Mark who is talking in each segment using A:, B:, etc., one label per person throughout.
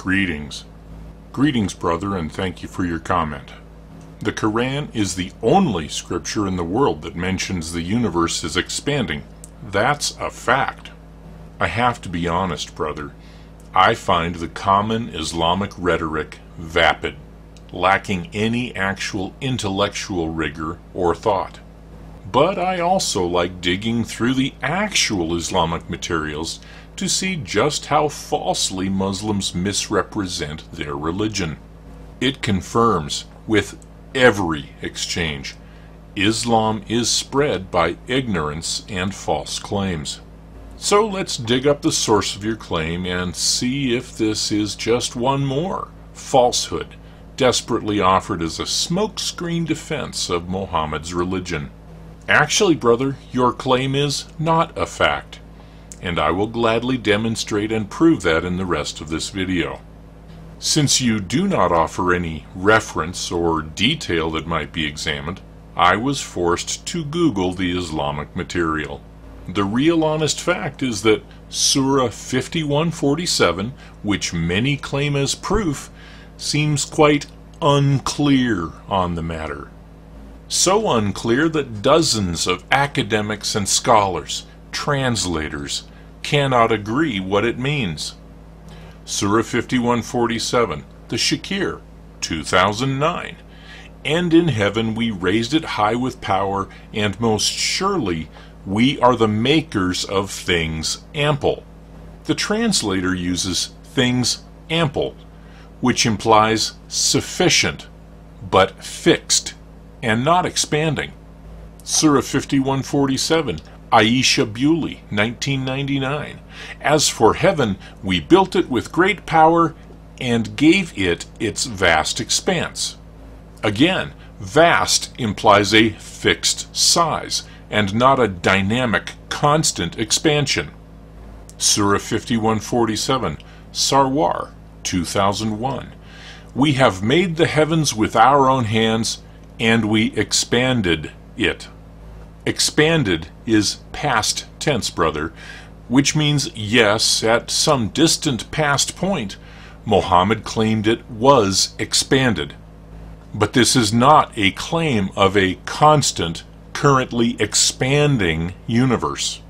A: Greetings. Greetings, brother, and thank you for your comment. The Quran is the only scripture in the world that mentions the universe is expanding. That's a fact. I have to be honest, brother. I find the common Islamic rhetoric vapid, lacking any actual intellectual rigor or thought. But I also like digging through the actual Islamic materials to see just how falsely Muslims misrepresent their religion. It confirms, with every exchange, Islam is spread by ignorance and false claims. So let's dig up the source of your claim and see if this is just one more falsehood desperately offered as a smokescreen defense of Mohammed's religion. Actually, brother, your claim is not a fact, and I will gladly demonstrate and prove that in the rest of this video. Since you do not offer any reference or detail that might be examined, I was forced to Google the Islamic material. The real honest fact is that Surah 5147, which many claim as proof, seems quite unclear on the matter. So unclear that dozens of academics and scholars, translators, cannot agree what it means. Surah 5147, the Shakir, 2009. And in heaven we raised it high with power, and most surely we are the makers of things ample. The translator uses things ample, which implies sufficient, but fixed and not expanding. Surah 5147, Aisha Bewley, 1999. As for heaven, we built it with great power and gave it its vast expanse. Again, vast implies a fixed size and not a dynamic, constant expansion. Surah 5147, Sarwar, 2001. We have made the heavens with our own hands and we expanded it. Expanded is past tense, brother, which means yes, at some distant past point, Mohammed claimed it was expanded. But this is not a claim of a constant, currently expanding universe.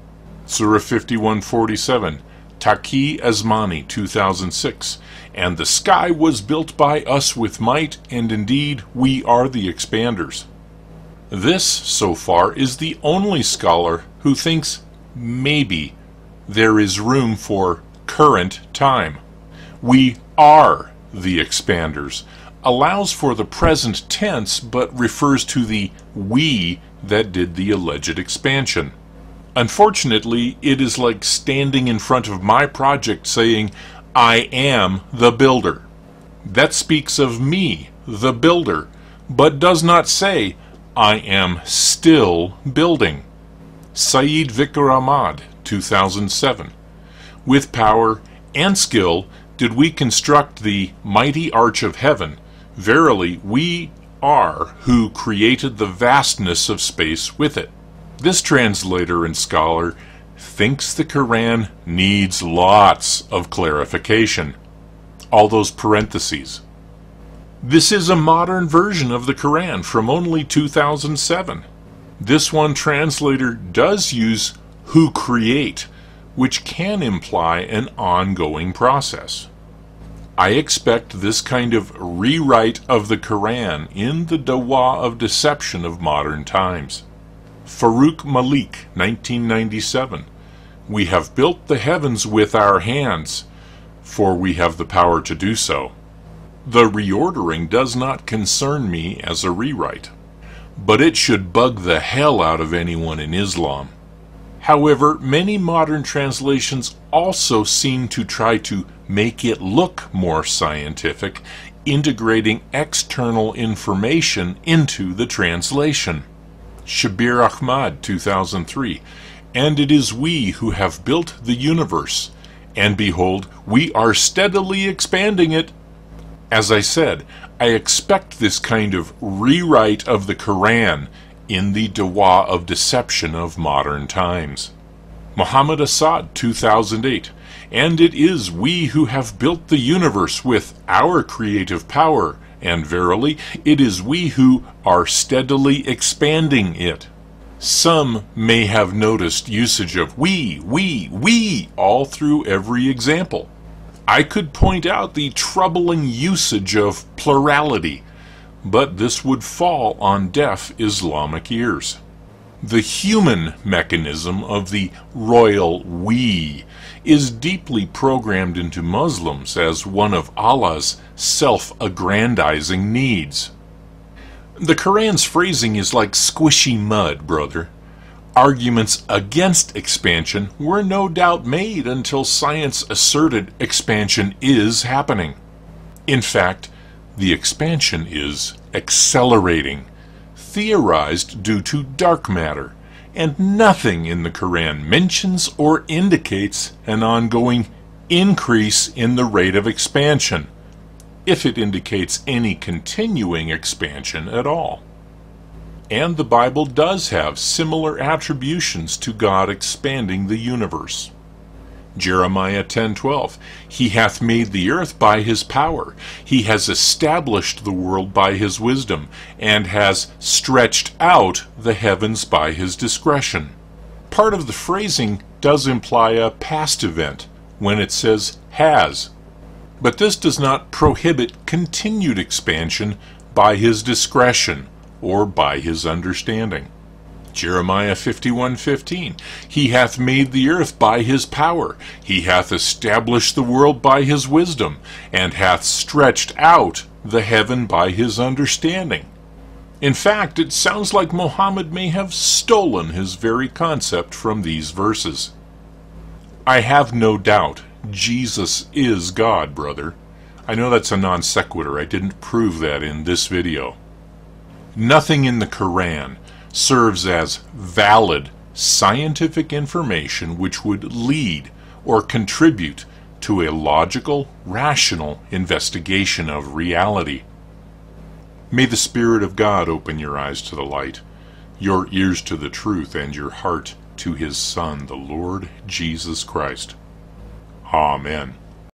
A: Surah 5147, Taqi Usmani 2006, and the sky was built by us with might, and indeed we are the expanders. This, so far, is the only scholar who thinks maybe there is room for current time. We are the expanders, allows for the present tense but refers to the we that did the alleged expansion. Unfortunately, it is like standing in front of my project saying, I am the builder. That speaks of me, the builder, but does not say, I am still building. Syed Vickar Ahmed, 2007. With power and skill did we construct the mighty arch of heaven. Verily, we are who created the vastness of space with it. This translator and scholar thinks the Quran needs lots of clarification. All those parentheses. This is a modern version of the Quran from only 2007. This one translator does use who create, which can imply an ongoing process. I expect this kind of rewrite of the Quran in the Dawah of deception of modern times. Farouk Malik, 1997. We have built the heavens with our hands, for we have the power to do so. The reordering does not concern me as a rewrite, but it should bug the hell out of anyone in Islam. However, many modern translations also seem to try to make it look more scientific, integrating external information into the translation. Shabir Ahmad, 2003. And it is we who have built the universe, and behold, we are steadily expanding it. As I said, I expect this kind of rewrite of the Quran in the Dawah of deception of modern times. Muhammad Asad, 2008. and it is we who have built the universe with our creative power, and verily, it is we who are steadily expanding it. Some may have noticed usage of we, we, we all through every example. I could point out the troubling usage of plurality, but this would fall on deaf Islamic ears. The human mechanism of the royal we is deeply programmed into Muslims as one of Allah's self aggrandizing needs. The Quran's phrasing is like squishy mud, brother. Arguments against expansion were no doubt made until science asserted expansion is happening. In fact, the expansion is accelerating, theorized due to dark matter, and nothing in the Quran mentions or indicates an ongoing increase in the rate of expansion, if it indicates any continuing expansion at all. And the Bible does have similar attributions to God expanding the universe. Jeremiah 10:12 He hath made the earth by his power. He has established the world by his wisdom and has stretched out the heavens by his discretion. Part of the phrasing does imply a past event when it says has. But this does not prohibit continued expansion by his discretion or by his understanding. Jeremiah 51:15 He hath made the earth by his power. He hath established the world by his wisdom and hath stretched out the heaven by his understanding. In fact it sounds like Muhammad may have stolen his very concept from these verses. I have no doubt Jesus is God brother. I know that's a non sequitur. I didn't prove that in this video nothing in the Quran serves as valid scientific information which would lead or contribute to a logical, rational investigation of reality. May the Spirit of God open your eyes to the light, your ears to the truth, and your heart to His Son, the Lord Jesus Christ. Amen.